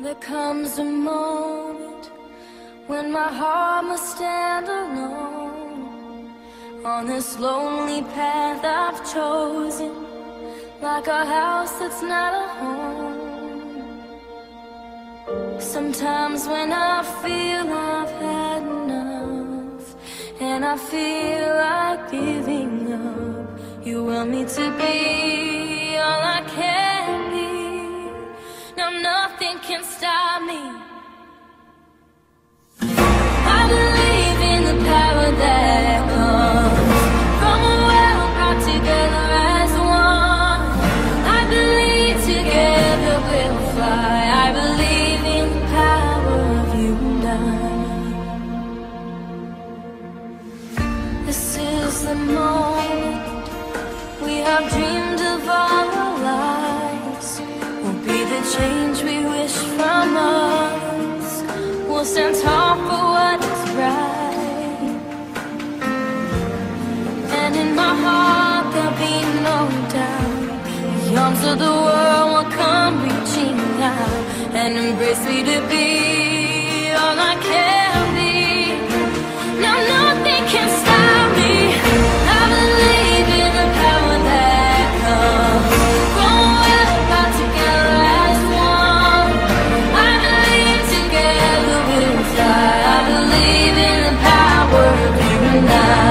There comes a moment when my heart must stand alone on this lonely path I've chosen, like a house that's not a home. Sometimes when I feel I've had enough and I feel like giving up, you want me to be can stop me. I believe in the power that comes from a world brought together as one. I believe together we'll fly. I believe in the power of. This is the moment we have dreamed change we wish from us. We'll stand tall for what is right. And in my heart there'll be no doubt. The arms of the world will come reaching out and embrace me to be night.